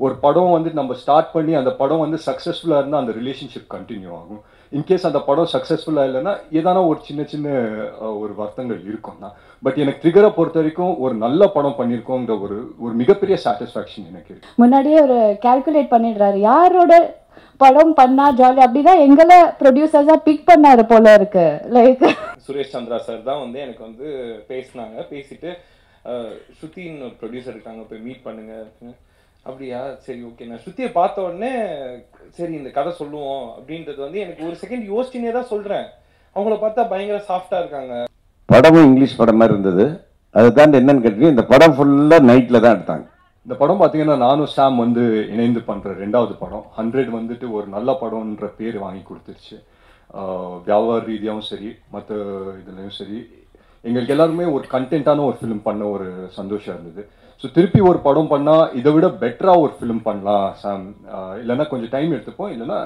ஒரு படம் வந்து நம்ம ஸ்டார்ட் பண்ணி அந்த படம் வந்து சக்ஸஸ்ஃபுல்லாக இருந்தால் அந்த ரிலேஷன்ஷிப் கண்டினியூ ஆகும். இன்கேஸ் அந்த படம் சக்ஸஸ்ஃபுல்லாக இல்லைன்னா ஏதானா ஒரு சின்ன சின்ன ஒரு வருத்தங்கள் இருக்கும் தான். பட் எனக்கு ட்ரிகரை பொறுத்த வரைக்கும் ஒரு நல்ல படம் பண்ணியிருக்கோங்கிற ஒரு ஒரு மிகப்பெரிய சாட்டிஸ்ஃபேக்ஷன் எனக்கு இருக்கு. முன்னாடியே ஒரு கால்குலேட் பண்ணிடுறாரு. யாரோட படம் பண்ணா ஜாலி அப்படிதான் எங்களை ப்ரொடியூசர்ஸா பிக் பண்ணாரு போல இருக்கு. லைக் சுரேஷ் சந்திரா சார் தான் வந்து எனக்கு வந்து பேசினாங்க. பேசிட்டு ஸ்ருதின்னு ஒரு ப்ரொடியூசர் இருக்காங்க போய் மீட் பண்ணுங்க. அப்படியா? சரி ஓகே நான் ஸ்ருதியை பார்த்த உடனே சரி இந்த கதை சொல்லுவோம் அப்படின்றது வந்து எனக்கு ஒரு செகண்ட் யோசிச்சுனே தான் சொல்றேன். அவங்கள பார்த்தா பயங்கர சாஃப்டா இருக்காங்க. படமும் இங்கிலீஷ் படம் மாதிரி இருந்தது. அதை தாண்டி என்னன்னு கேட்டீங்க இந்த படம் ஃபுல்லாக நைட்டில் தான் எடுத்தாங்க. இந்த படம் பார்த்தீங்கன்னா நானும் சாம் வந்து இணைந்து பண்ணுற ரெண்டாவது படம். ஹண்ட்ரட் வந்துட்டு ஒரு நல்ல படம்ன்ற பேர் வாங்கி கொடுத்துருச்சு. வியாபார ரீதியாகவும் சரி மற்ற இதுலேயும் சரி. எங்களுக்கு எல்லாருமே ஒரு கண்டென்ட்டான ஒரு ஃபிலிம் பண்ண ஒரு சந்தோஷம் இருந்தது. ஸோ திருப்பி ஒரு படம் பண்ணால் இதை விட பெட்டராக ஒரு ஃபிலிம் பண்ணலாம் சாம் இல்லைன்னா கொஞ்சம் டைம் எடுத்துப்போம். இல்லைன்னா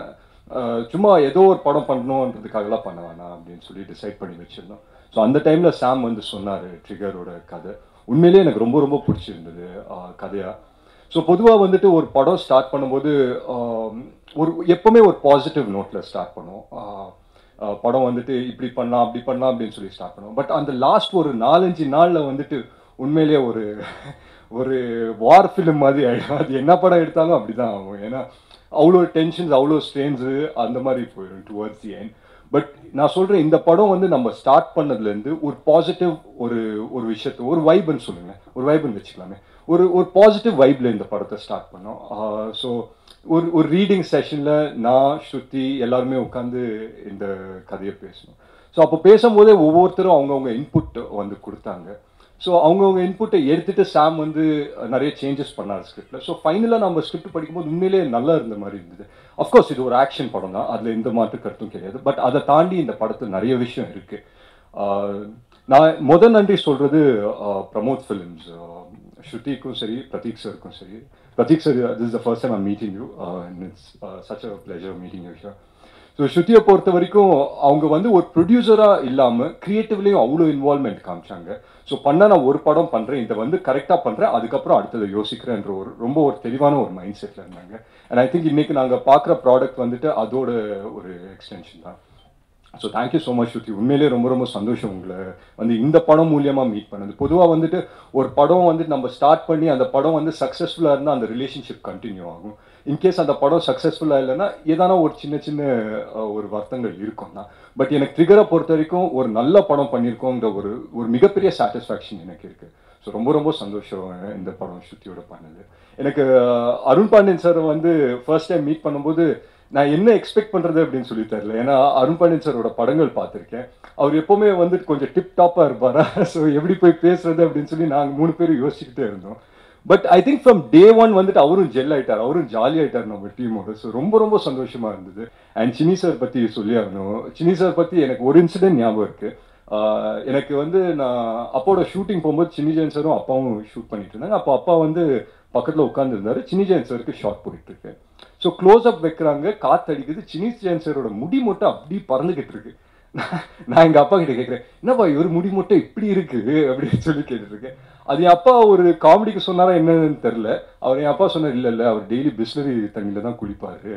சும்மா ஏதோ ஒரு படம் பண்ணணுன்றதுக்காகலாம் பண்ண வேணாம் அப்படின்னு சொல்லி டிசைட் பண்ணி வச்சிருந்தோம். ஸோ அந்த டைமில் சாம் வந்து சொன்னார் ட்ரிகரோட கதை. உண்மையிலேயே எனக்கு ரொம்ப ரொம்ப பிடிச்சிருந்தது கதையா. ஸோ பொதுவாக வந்துட்டு ஒரு படம் ஸ்டார்ட் பண்ணும்போது ஒரு எப்பவுமே ஒரு பாசிட்டிவ் நோட்டில் ஸ்டார்ட் பண்ணுவோம். படம் வந்துட்டு இப்படி பண்ணலாம் அப்படி பண்ணலாம் அப்படின்னு சொல்லி ஸ்டார்ட் பண்ணுவோம். பட் அந்த லாஸ்ட் ஒரு நாலஞ்சு நாளில் வந்துட்டு உண்மையிலேயே ஒரு ஒரு வார் ஃபிலிம் மாதிரி ஆகிடும் அது என்ன படம் எடுத்தாலும் அப்படி தான் ஆகும். ஏன்னா அவ்வளோ டென்ஷன்ஸ் அவ்வளோ ஸ்ட்ரெயின்ஸு அந்த மாதிரி போயிடும் டுவர்ட்ஸ் தி எண்ட் பட் நான் சொல்கிறேன் இந்த படம் வந்து நம்ம ஸ்டார்ட் பண்ணதுலேருந்து ஒரு பாசிட்டிவ் ஒரு ஒரு விஷயத்தை ஒரு வைப்னு சொல்லுங்க. ஒரு வைப்னு வச்சுக்கலாமே. ஒரு ஒரு பாசிட்டிவ் வைப்பில் இந்த படத்தை ஸ்டார்ட் பண்ணோம். ஸோ ஒரு ஒரு ரீடிங் செஷனில் நான் ஸ்ருத்தி எல்லாருமே உட்காந்து இந்த கதையை பேசணும். ஸோ அப்போ பேசும்போதே ஒவ்வொருத்தரும் அவங்கவுங்க இன்புட் வந்து கொடுத்தாங்க. ஸோ அவங்கவுங்க இன்புட்டை எடுத்துகிட்டு சாம் வந்து நிறைய சேஞ்சஸ் பண்ணார் ஸ்கிரிப்டில் ஸோ ஃபைனலாக நம்ம ஸ்கிரிப்ட் படிக்கும்போது உண்மையிலேயே நல்லா இருந்த மாதிரி இருந்தது. அஃப்கோர்ஸ் இது ஒரு ஆக்ஷன் படம் தான். அதில் எந்த மாற்று கருத்தும் கிடையாது. பட் அதை தாண்டி இந்த படத்தில் நிறைய விஷயம் இருக்குது நான் முத நன்றி சொல்கிறது பிரமோத் ஃபிலிம்ஸ் ஸ்ருதிக்கும் சரி பிரதீக் சருக்கும் சரி. Prateek sir this is the first time I meeting you it's such a pleasure meeting you here so ஸ்ருதியை பொறுத்த வரைக்கும் அவங்க வந்து ஒரு ப்ரொடியூசராக இல்லாமல் க்ரியேட்டிவ்லேயும் அவ்வளோ இன்வால்மெண்ட் காமிச்சாங்க. ஸோ பண்ண நான் ஒரு படம் பண்ணுறேன் இதை வந்து கரெக்டாக பண்ணுறேன் அதுக்கப்புறம் அடுத்ததை யோசிக்கிறேன்ற ஒரு ரொம்ப ஒரு தெளிவான ஒரு மைண்ட் செட்டில் இருந்தாங்க. அண்ட் ஐ திங்க் இன்றைக்கி நாங்கள் பார்க்குற ப்ராடக்ட் வந்துட்டு அதோட ஒரு எக்ஸ்டென்ஷன் தான். So thank you so much ஸ்ருதி. உண்மையிலே ரொம்ப ரொம்ப சந்தோஷம் உங்களை வந்து இந்த படம் மூலியமாக மீட் பண்ணது. பொதுவாக வந்துட்டு ஒரு படம் வந்துட்டு நம்ம ஸ்டார்ட் பண்ணி அந்த படம் வந்து சக்ஸஸ்ஃபுல்லாக இருந்தால் அந்த ரிலேஷன்ஷிப் கண்டினியூ ஆகும். இன்கேஸ் அந்த படம் சக்ஸஸ்ஃபுல்லாக இல்லைன்னா ஏதானா ஒரு சின்ன சின்ன ஒரு வருத்தங்கள் இருக்கும் தான். பட் எனக்கு ட்ரிகரை பொறுத்த வரைக்கும் ஒரு நல்ல படம் பண்ணியிருக்கோங்கிற ஒரு ஒரு மிகப்பெரிய சாட்டிஸ்ஃபேக்ஷன் எனக்கு இருக்குது ஸோ ரொம்ப ரொம்ப சந்தோஷம் இந்த படம் ஸ்ருதியோட பண்ணது. எனக்கு அருண் பாண்டியன் சார் வந்து ஃபர்ஸ்ட் டைம் மீட் பண்ணும்போது நான் என்ன எக்ஸ்பெக்ட் பண்ணுறது அப்படின்னு சொல்லி தெரியல. ஏன்னா அருண் பாண்டியன் சாரோட படங்கள் பார்த்துருக்கேன். அவர் எப்போவுமே வந்துட்டு கொஞ்சம் டிப் டாப்பாக இருப்பாரா ஸோ எப்படி போய் பேசுறது அப்படின்னு சொல்லி நாங்கள் மூணு பேரும் யோசிச்சுக்கிட்டே இருந்தோம். But I think from day one வந்துட்டு அவரும் ஜெல் ஆயிட்டார் அவரும் ஜாலி ஆயிட்டார் நம்ம டீமோட ஸோ ரொம்ப ரொம்ப சந்தோஷமா இருந்தது. அண்ட் சினி சார் பத்தி சொல்லி ஆகணும். சினி சார் பத்தி எனக்கு ஒரு இன்சிடென்ட் ஞாபகம் இருக்கு. எனக்கு வந்து நான் அப்போட ஷூட்டிங் போகும்போது சின்னி ஜெயன் சாரும் அப்பாவும் ஷூட் பண்ணிட்டு இருந்தாங்க. அப்போ அப்பா வந்து பக்கத்தில் உட்காந்துருந்தாரு சின்னி ஜெயன் சாருக்கு ஷார்ட் போயிட்டு இருக்கு. ஸோ க்ளோஸ் அப் வைக்கிறாங்க. காத்து அடிக்குது சினி ஜெயன் சாரோட முடி மட்டும் அப்படி பறந்துகிட்டு இருக்கு. நான் நான் அப்பா கிட்ட கேட்குறேன் என்னப்பா இவர் முடி மட்டும் இப்படி இருக்கு? அப்படின்னு சொல்லி கேட்டுருக்கேன் அது என் அப்பா ஒரு காமெடிக்கு சொன்னாரா என்னன்னு தெரில அவர் என் அப்பா சொன்னார் இல்லை இல்லை அவர் டெய்லி பிஸ்லரி தண்ணியில தான் குளிப்பார்.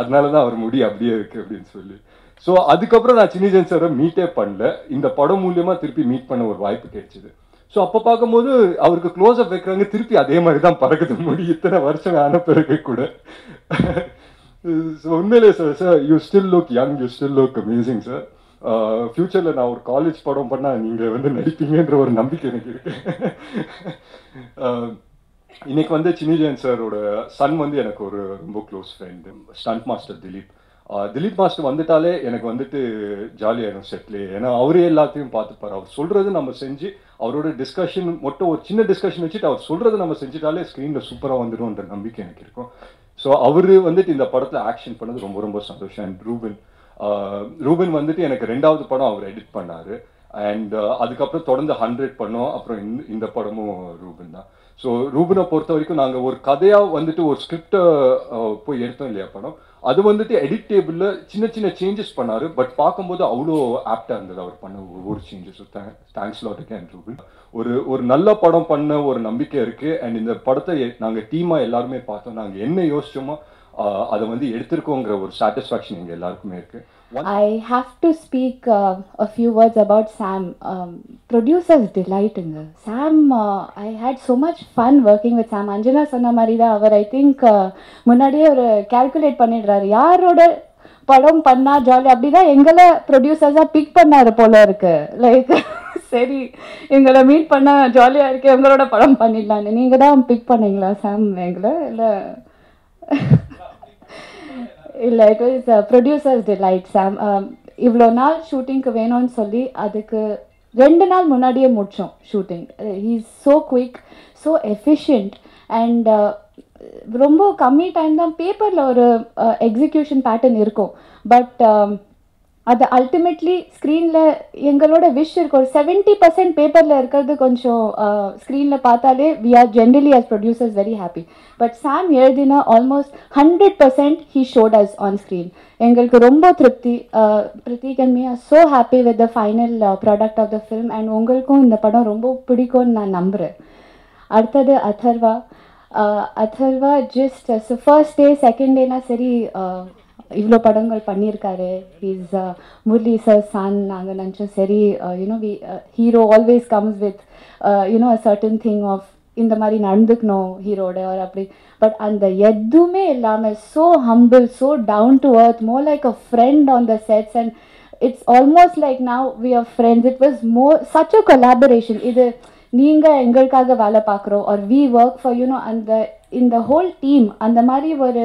அதனால தான் அவர் முடி அப்படியே இருக்கு அப்படின்னு சொல்லி. ஸோ அதுக்கப்புறம் நான் சின்னிஜன் சாரை மீட்டே பண்ணல. இந்த படம் மூலியமாக திருப்பி மீட் பண்ண ஒரு வாய்ப்பு கிடைச்சிது. ஸோ அப்போ பார்க்கும்போது அவருக்கு க்ளோஸ் அப் வைக்கிறாங்க திருப்பி அதே மாதிரி தான் பறக்குது முடி. இத்தனை வருஷம் ஆன பிறகு கூட. உண்மையிலே sir sir you still look young you still look amazing sir ஃப்யூச்சரில் நான் ஒரு காலேஜ் படம் பண்ணால் நீங்கள் வந்து நடிப்பீங்கன்ற ஒரு நம்பிக்கை எனக்கு இருக்கு. Uh, இன்னைக்கு வந்து சின்னிஜயன் சாரோட சன் வந்து எனக்கு ஒரு ரொம்ப close friend stunt master Dileep. Uh, Dileep master வந்துட்டாலே எனக்கு வந்துட்டு ஜாலியாயிடும் செட்லே ஏன்னா அவரே எல்லாத்தையும் பார்த்துப்பார். அவர் சொல்கிறது நம்ம செஞ்சு அவரோட டிஸ்கஷன் மட்டும் ஒரு சின்ன டிஸ்கஷன் வச்சுட்டு அவர் சொல்கிறது நம்ம செஞ்சுட்டாலே ஸ்க்ரீனில் சூப்பராக வந்துடும்ன்ற நம்பிக்கை எனக்கு இருக்கும். ஸோ அவர் வந்துட்டு இந்த படத்தில் ஆக்ஷன் பண்ணது ரொம்ப ரொம்ப சந்தோஷம். அண்ட் ரூபன் ரூபன் வந்துட்டு எனக்கு ரெண்டாவது படம் அவர் எடிட் பண்ணாரு. அண்ட் அதுக்கப்புறம் தொடர்ந்து ஹண்ட்ரட் பண்ணோம் அப்புறம் இந்த இந்த படமும் ரூபன் தான். ஸோ ரூபனை பொறுத்த வரைக்கும் நாங்கள் ஒரு கதையாக வந்துட்டு ஒரு ஸ்கிரிப்டை போய் எடுத்தோம் இல்லையா படம். அது வந்துட்டு எடிட் டேபிளில் சின்ன சின்ன சேஞ்சஸ் பண்ணார். பட் பார்க்கும்போது அவ்வளோ ஆப்டாக இருந்தது அவர் பண்ண ஒவ்வொரு சேஞ்சஸும் தேங்க்ஸ் லாட் அண்ட் ரூபில் ஒரு ஒரு நல்ல படம் பண்ண ஒரு நம்பிக்கை இருக்குது அண்ட் இந்த படத்தை நாங்கள் டீமாக எல்லாருமே பார்த்தோம். நாங்கள் என்ன யோசிச்சோமோ அதை வந்து எடுத்திருக்கோங்கிற ஒரு சாட்டிஸ்ஃபேக்ஷன் எங்கள் எல்லாருக்குமே இருக்குது I have to speak uh, a few words about Sam. Um, producers delighting. Sam, uh, I had so much fun working with Sam. Anjana சொன்ன மாதிரி தான் அவர் ஐ திங்க் uh, முன்னாடியே ஒரு கேல்குலேட் பண்ணிடுறாரு. யாரோட படம் பண்ணா ஜாலி அப்படிதான் எங்களை ப்ரொடியூசர்ஸாக பிக் பண்ணாரு போல இருக்கு. லைக் சரி எங்களை மீட் பண்ண ஜாலியாக இருக்கு. எங்களோட படம் பண்ணிடலான்னு. நீங்கள் தான் பிக் பண்ணீங்களா சாம் எங்களை? இல்லை இல்லை it was producers delight Sam இவ்வளோ நாள் ஷூட்டிங்க்கு வேணும்னு சொல்லி அதுக்கு ரெண்டு நாள் முன்னாடியே முடித்தோம் shooting he's so quick so efficient and ரொம்ப கம்மி டைம் தான். பேப்பரில் ஒரு uh, எக்ஸிக்யூஷன் பேட்டர்ன் இருக்கும். பட் அது அல்டிமேட்லி ஸ்க்ரீனில் எங்களோட விஷ் இருக்கு. ஒரு செவன்ட்டி பர்சன்ட் பேப்பரில் இருக்கிறது கொஞ்சம் ஸ்க்ரீனில் பார்த்தாலே we are generally as producers very happy but Sam எழுதினா almost hundred percent he shot as on screen எங்களுக்கு ரொம்ப திருப்தி. Pratik and me are so happy with the final product of the film and உங்களுக்கும் இந்த படம் ரொம்ப பிடிக்கும்னு நான் நம்புகிறேன் அடுத்தது Atharvaa Atharvaa just so first day second டேனா சரி இவ்வளோ படங்கள் பண்ணியிருக்காரு. இஸ் முரளி சார் சன் நாங்கள் நினச்சோம் சரி you know we hero always comes with you know a certain thing of இந்த மாதிரி நடந்துக்கணும் ஹீரோட ஒரு அப்படி. பட் அந்த எதுவுமே இல்லாமல் so humble so down to earth more like a friend on the sets and it's almost like now we are friends it was more such a collaboration இது நீங்கள் எங்களுக்காக வேலை பார்க்குறோம் are we work for you know அந்த இந்த whole team அந்த மாதிரி ஒரு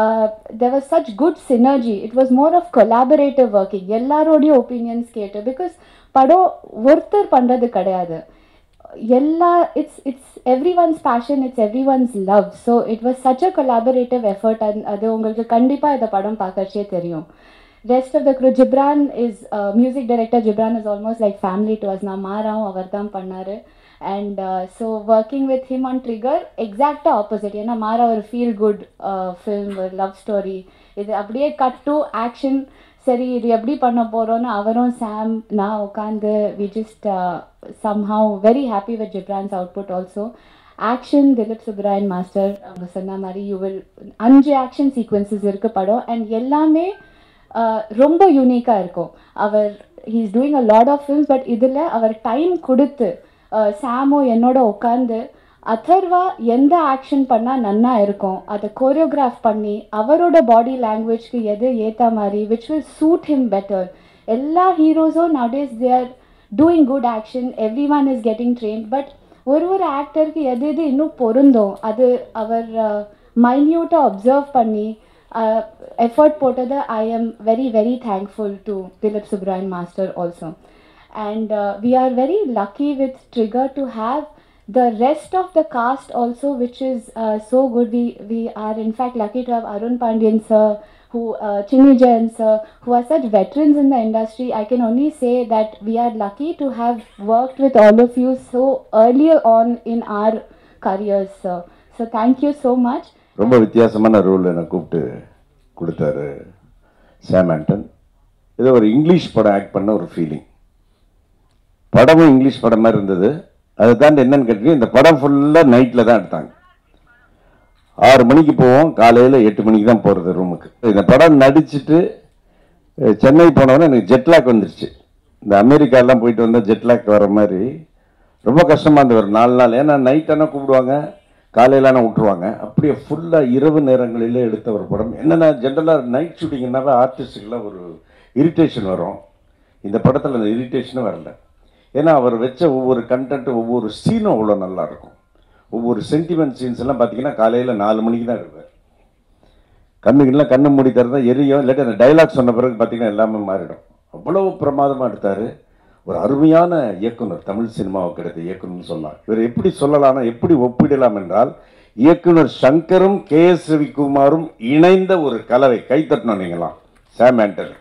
Uh, there was such good synergy. It was more of collaborative working எல்லாரோடைய ஒப்பீனியன்ஸ் கேட்டு பிகாஸ் படம் ஒருத்தர் பண்ணுறது கிடையாது. எல்லா it's it's everyone's passion it's everyone's love so it was such a collaborative effort and அது உங்களுக்கு கண்டிப்பாக இந்த படம் பார்க்கறச்சே தெரியும். Rest of the crew Ghibran is music director Ghibran is almost like family to us நான் மாறாவும் அவர் தான் பண்ணார். And so working with him on Trigger எக்ஸாக்டாக ஆப்போசிட் ஏன்னா மாற ஒரு ஃபீல் குட் ஃபில்ம் ஒரு லவ் ஸ்டோரி இது அப்படியே கட் டு ஆக்ஷன் சரி இது எப்படி பண்ண போகிறோன்னு அவரும் சாம் நான் உட்காந்து we just somehow very happy with Ghibran's output also action Dileep Subbarayan master அவங்க சொன்ன மாதிரி யூ வில் அஞ்சு ஆக்ஷன் சீக்வன்சஸ் இருக்கு படம். அண்ட் எல்லாமே uh, ரொம்ப யூனிக்காக இருக்கும். அவர் he's doing a lot of films but இதில் அவர் டைம் கொடுத்து சாமோ என்னோட உட்காந்து அதர்வா எந்த ஆக்ஷன் பண்ணால் நன்னா இருக்கும் அதை கோரியோகிராஃப் பண்ணி அவரோட பாடி லாங்குவேஜ்க்கு எது ஏற்ற மாதிரி which will suit him better எல்லா ஹீரோஸும் nowadays they are doing good action everyone is getting train but ஒரு ஒரு ஆக்டருக்கு எது எது இன்னும் பொருந்தும் அது அவர் மைன்யூட்டாக அப்சர்வ் பண்ணி எஃபர்ட் போட்டது I am very very thankful to Dileep Subbarayan master also and uh, we are very lucky with Trigger to have the rest of the cast also, which is uh, so good. We we are in fact lucky to have Arun Pandian sir, who uh, Chinni Jain sir, who are such veterans in the industry. I can only say that we are lucky to have worked with all of you so earlier on in our careers, sir. So thank you so much. ரொம்ப வித்தியாசமான role என்னை கூப்பிட்டு கொடுத்தாரு சாம் ஆண்டன் இது ஒரு English படம் act பண்ண ஒரு ஃபீலிங் படமும் இங்கிலீஷ் படம் மாதிரி இருந்தது. அதை தாண்டி என்னன்னு கேட்டீங்க இந்த படம் ஃபுல்லாக நைட்டில் தான் எடுத்தாங்க. ஆறு மணிக்கு போவோம். காலையில் எட்டு மணிக்கு தான் போகிறது ரூமுக்கு இந்த படம் நடிச்சுட்டு சென்னை போனவொடனே எனக்கு ஜெட்லாக் வந்துருச்சு. இந்த அமெரிக்காலாம் போயிட்டு வந்தால் ஜெட்லாக் வர மாதிரி. ரொம்ப கஷ்டமாக இருந்தது. ஒரு நாலு நாள். ஏன்னா நைட் ஆனால் கூப்பிடுவாங்க. காலையிலான விட்டுருவாங்க. அப்படியே ஃபுல்லாக இரவு நேரங்களில் எடுத்த ஒரு படம். என்னென்னா ஜென்ரலாக நைட் ஷூட்டிங்னாவே ஆர்டிஸ்ட்டுக்கெல்லாம் ஒரு இரிட்டேஷன் வரும். இந்த படத்தில் அந்த இரிட்டேஷனும் வரல. ஏன்னா அவர் வச்ச ஒவ்வொரு கண்டென்ட் ஒவ்வொரு சீனும் அவ்வளோ நல்லாயிருக்கும். ஒவ்வொரு சென்டிமெண்ட் சீன்ஸ் எல்லாம் பார்த்தீங்கன்னா காலையில் நாலு மணிக்கு தான் எடுப்பார் கண்ணுக்கெல்லாம் கண்ணு மூடி தரதான் எரியும். இல்லாட்டி அந்த டைலாக் சொன்ன பிறகு பார்த்தீங்கன்னா எல்லாமே மாறிடும். அவ்வளோ பிரமாதமாக எடுத்தார். ஒரு அருமையான இயக்குனர் தமிழ் சினிமாவுக்கு கிடைத்த இயக்குனர்னு சொல்லலாம். இவர் எப்படி சொல்லலாம்னா எப்படி ஒப்பிடலாம் என்றால் இயக்குனர் சங்கரும் கே எஸ் ரவிக்குமாரும் இணைந்த ஒரு கலவை. கைத்தட்டணும் நீங்களாம். Sam Antony.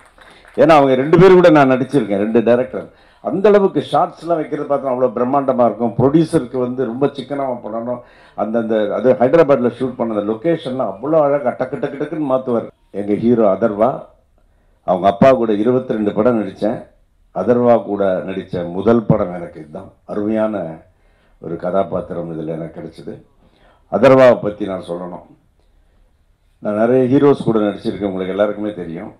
ஏன்னா அவங்க ரெண்டு பேரும் கூட நான் நடிச்சிருக்கேன். ரெண்டு டைரக்டர் அந்த அளவுக்கு ஷார்ட்ஸ்லாம் வைக்கிறது பார்த்தா அவ்வளோ பிரம்மாண்டமாக இருக்கும். ப்ரொடியூசருக்கு வந்து ரொம்ப சிக்கனமாக பண்ணணும். அந்தந்த அது ஹைதராபாத்தில் ஷூட் பண்ண அந்த லொக்கேஷன்லாம் அவ்வளோ அழகாக டக்கு டக்கு டக்குன்னு மாற்றுவார் எங்கள் ஹீரோ அதர்வா அவங்க அப்பா கூட இருபத்தி ரெண்டு படம் நடித்தேன் அதர்வா கூட நடித்த முதல் படம் எனக்கு இதுதான். அருமையான ஒரு கதாபாத்திரம் இதில் எனக்கு கிடச்சிது. அதர்வாவை பற்றி நான் சொல்லணும். நான் நிறைய ஹீரோஸ் கூட நடிச்சிருக்கேன். உங்களுக்கு எல்லாருக்குமே தெரியும்.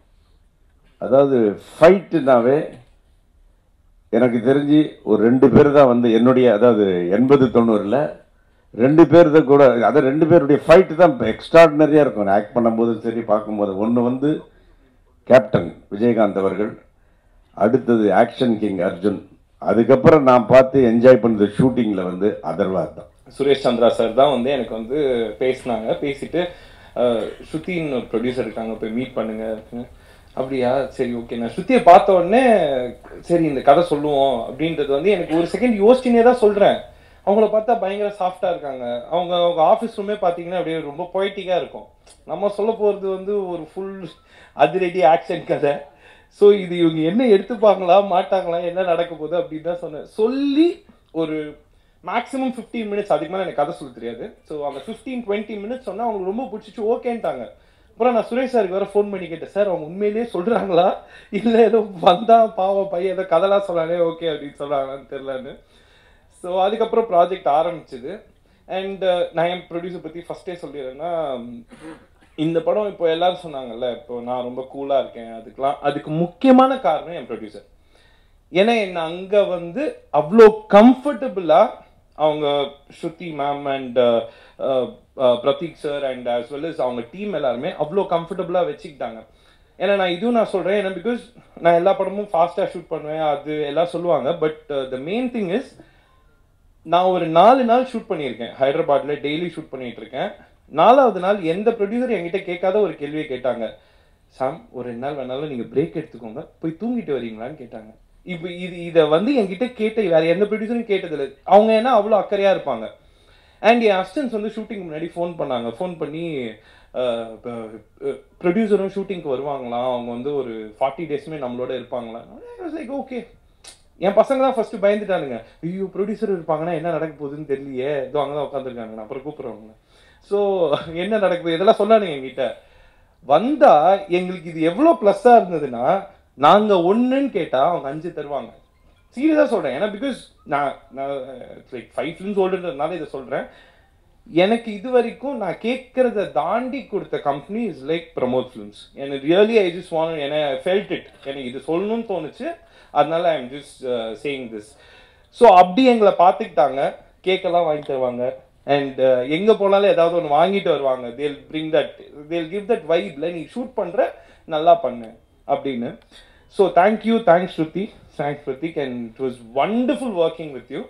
அதாவது ஃபைட்டுனாவே எனக்கு தெரிஞ்சு ஒரு ரெண்டு பேர் தான் வந்து என்னுடைய அதாவது எண்பது தொண்ணூறில் ரெண்டு பேர் தான் கூட அது ரெண்டு பேருடைய ஃபைட்டு தான் எக்ஸ்ட்ராடினரியாக இருக்கும். ஆக்ட் பண்ணும்போதும் சரி பார்க்கும்போது ஒன்று வந்து கேப்டன் விஜயகாந்த் அவர்கள் அடுத்தது ஆக்ஷன் கிங் அர்ஜுன். அதுக்கப்புறம் நான் பார்த்து என்ஜாய் பண்ணது ஷூட்டிங்கில் வந்து அதர்வா தான். சுரேஷ் சந்திரா சார் தான் வந்து எனக்கு வந்து பேசினாங்க. பேசிட்டு அஹ், ஸ்ருதின்னு ப்ரொடியூசர் இருக்காங்க போய் மீட் பண்ணுங்க. அப்படியா? சரி ஓகே நான் ஸ்ருதியை பார்த்த உடனே சரி இந்த கதை சொல்லுவோம் அப்படின்றது வந்து எனக்கு ஒரு செகண்ட் யோசிச்சுனே தான் சொல்றேன். அவங்கள பார்த்தா பயங்கர சாஃப்டா இருக்காங்க. அவங்க அவங்க ஆஃபீஸ் ரூமே பார்த்தீங்கன்னா அப்படியே ரொம்ப பொய்ட்டிக்காக இருக்கும். நம்ம சொல்ல போகிறது வந்து ஒரு ஃபுல் அதிரடி ஆக்ஷன் கதை. ஸோ இது இவங்க என்ன எடுத்துப்பாங்களா மாட்டாங்களா என்ன நடக்க போகுது அப்படின்னு தான் சொன்னேன். சொல்லி ஒரு மேக்ஸிமம் 15 மினிட்ஸ் அதிகமாக எனக்கு கதை சொல்ல தெரியாது. ஸோ அந்த 15 டுவெண்ட்டி மினிட்ஸ் சொன்னால் அவங்களுக்கு ரொம்ப பிடிச்சிச்சு ஓகேன்ட்டாங்க அப்புறம் நான் சுரேஷ் சாருக்கு வேற ஃபோன் பண்ணி கேட்டேன். சார் அவங்க உண்மையிலேயே சொல்றாங்களா? இல்லை ஏதோ வந்தா பாவம் பையன் ஏதோ கதெல்லாம் சொன்னாலே ஓகே அப்படின்னு சொல்றாங்களான்னு தெரிலன்னு ஸோ அதுக்கப்புறம் ப்ராஜெக்ட் ஆரம்பிச்சுது. அண்ட் uh, நான் என் ப்ரொடியூசர் பற்றி ஃபஸ்ட்டே சொல்லிடுறேன்னா இந்த படம் இப்போ எல்லாரும் சொன்னாங்கல்ல இப்போ நான் ரொம்ப கூலாக இருக்கேன் அதுக்கெலாம் அதுக்கு முக்கியமான காரணம் என் ப்ரொடியூசர் ஏன்னா என்ன அங்கே வந்து அவ்வளோ கம்ஃபர்டபுளாக அவங்க Shruti ma'am and Pratik sir and as well is அவங்க டீம் எல்லாருமே அவ்வளோ கம்ஃபர்டபுளாக வச்சுக்கிட்டாங்க. ஏன்னா நான் இதுவும் நான் சொல்கிறேன் ஏன்னா பிகாஸ் நான் எல்லா படமும் ஃபாஸ்ட்டாக ஷூட் பண்ணுவேன் அது எல்லாம் சொல்லுவாங்க. But the main thing is நான் ஒரு நாலு நாள் ஷூட் பண்ணியிருக்கேன். ஹைதராபாத்தில் டெய்லி ஷூட் பண்ணிட்டு இருக்கேன் நாலாவது நாள் எந்த ப்ரொடியூசர் என்கிட்ட கேட்காத ஒரு கேள்வியை கேட்டாங்க. சாம் ஒரு ரெண்டு நாள் வேணாலும் நீங்கள் பிரேக் எடுத்துக்கோங்க. போய் தூங்கிட்டு வரீங்களான்னு கேட்டாங்க. இப்போ இது இதை வந்து என்கிட்ட கேட்ட வேற எந்த ப்ரொடியூசரும் கேட்டதில்லை. அவங்க ஏன்னா அவ்வளோ அக்கறையாக இருப்பாங்க? அண்ட் என் அசிஸ்டன்ஸ் வந்து ஷூட்டிங் முன்னாடி ஃபோன் பண்ணாங்க. ஃபோன் பண்ணி ப்ரொடியூசரும் ஷூட்டிங்க்கு வருவாங்களாம். அவங்க வந்து ஒரு ஃபார்ட்டி டேஸ்மே நம்மளோட இருப்பாங்களா? லைக் ஓகே என் பசங்க தான் ஃபர்ஸ்ட் பயந்துட்டானுங்க. ஐயோ ப்ரொடியூசர் இருப்பாங்கன்னா என்ன நடக்க போகுதுன்னு தெரியலையே. இதோ அங்கே தான் உட்காந்துருக்காங்க நான் அப்புறம் கூப்பிட்றவங்க ஸோ என்ன நடக்குது? இதெல்லாம் சொன்னானுங்க என்கிட்ட. வந்தா எங்களுக்கு இது எவ்வளோ ப்ளஸ்ஸாக இருந்ததுன்னா நாங்கள் ஒன்றுன்னு கேட்டால் அவங்க அஞ்சு தருவாங்க. சீரியஸாக சொல்கிறேன் ஏன்னா பிகாஸ் நான் நான் லைக் ஃபைவ் ஃபிலிம்ஸ் ஓல்டுன்றதுனால இதை சொல்கிறேன் எனக்கு இது வரைக்கும் நான் கேட்குறத தாண்டி கொடுத்த company is like Pramod Films எனக்கு ரியலி ஐ ஜஸ்ட் வாண்ட் என ஃபெல்ட் இட் எனக்கு இது சொல்லணும்னு தோணுச்சு. அதனால I am just saying this so அப்படி எங்களை பார்த்துக்கிட்டாங்க. கேக்கெல்லாம் வாங்கி தருவாங்க. அண்ட் uh, எங்கே போனாலும் ஏதாவது ஒன்று வாங்கிட்டு வருவாங்க. They'll bring that they'll give that வைப்ல நீ ஷூட் பண்ணுற நல்லா பண்ணு. அப்படின்னு. So thank you thanks Shruti Thanks, Pratik, and it was wonderful working with you.